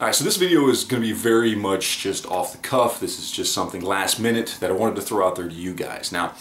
Alright, so this video is going to be very much just off the cuff. This is just something last minute that I wanted to throw out there to you guys. Now,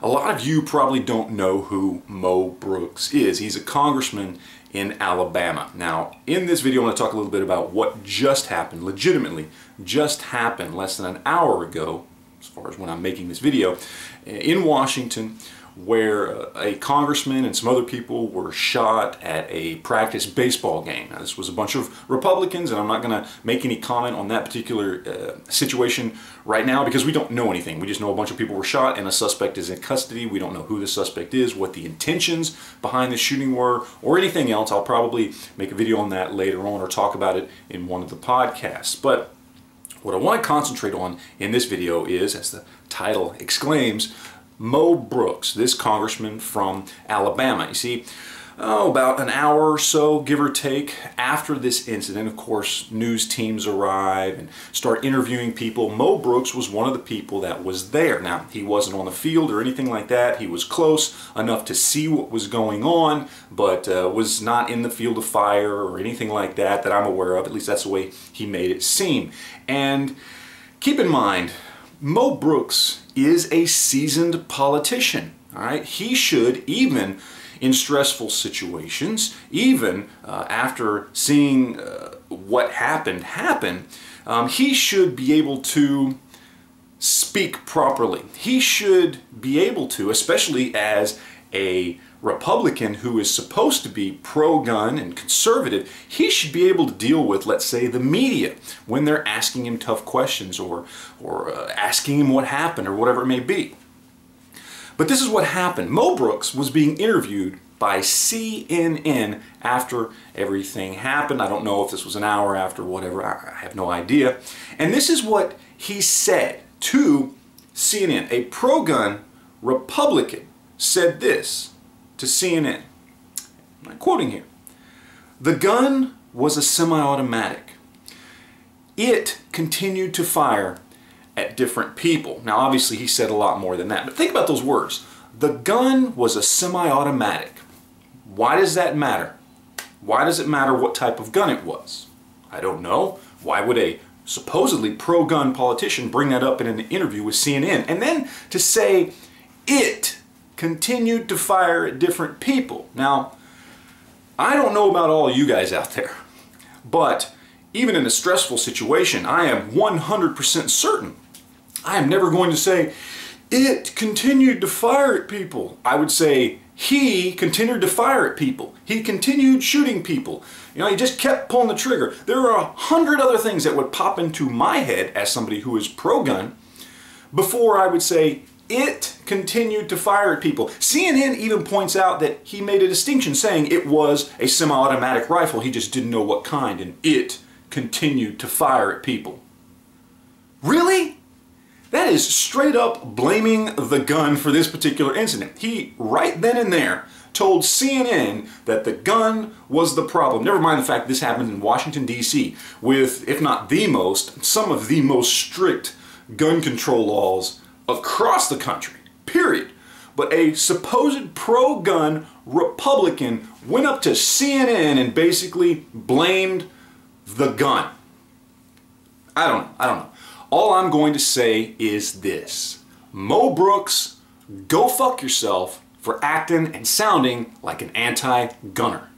a lot of you probably don't know who Mo Brooks is. He's a congressman in Alabama. Now, in this video, I want to talk a little bit about what just happened, legitimately just happened less than an hour ago, as far as when I'm making this video, in Washington where uh, a congressman and some other people were shot at a practice baseball game. Now, this was a bunch of Republicans, and I'm not going to make any comment on that particular uh, situation right now because we don't know anything. We just know a bunch of people were shot and a suspect is in custody. We don't know who the suspect is, what the intentions behind the shooting were, or anything else. I'll probably make a video on that later on or talk about it in one of the podcasts. But what I want to concentrate on in this video is, as the title exclaims, Mo Brooks, this congressman from Alabama. You see, oh, about an hour or so, give or take, after this incident, of course, news teams arrive and start interviewing people. Mo Brooks was one of the people that was there. Now, he wasn't on the field or anything like that. He was close enough to see what was going on, but uh, was not in the field of fire or anything like that that I'm aware of. At least that's the way he made it seem. And keep in mind, Mo Brooks is a seasoned politician. All right, he should even in stressful situations, even uh, after seeing uh, what happened happen, um, he should be able to speak properly. He should be able to, especially as a Republican who is supposed to be pro-gun and conservative, he should be able to deal with, let's say, the media when they're asking him tough questions or, or uh, asking him what happened or whatever it may be. But this is what happened. Mo Brooks was being interviewed by CNN after everything happened. I don't know if this was an hour after, whatever, I have no idea. And this is what he said to CNN. A pro-gun Republican said this to CNN. I'm quoting here. The gun was a semi-automatic. It continued to fire at different people. Now obviously he said a lot more than that, but think about those words. The gun was a semi-automatic. Why does that matter? Why does it matter what type of gun it was? I don't know. Why would a supposedly pro-gun politician bring that up in an interview with CNN? And then to say it continued to fire at different people. Now, I don't know about all you guys out there, but even in a stressful situation, I am 100% certain I am never going to say, it continued to fire at people. I would say, he continued to fire at people. He continued shooting people. You know, he just kept pulling the trigger. There are a hundred other things that would pop into my head as somebody who is pro-gun before I would say, it continued to fire at people. CNN even points out that he made a distinction saying it was a semi-automatic rifle. He just didn't know what kind and it continued to fire at people. Really? That is straight up blaming the gun for this particular incident. He, right then and there, told CNN that the gun was the problem. Never mind the fact this happened in Washington, D.C. with, if not the most, some of the most strict gun control laws across the country, period. But a supposed pro-gun Republican went up to CNN and basically blamed the gun. I don't know. I don't know. All I'm going to say is this. Mo Brooks, go fuck yourself for acting and sounding like an anti-gunner.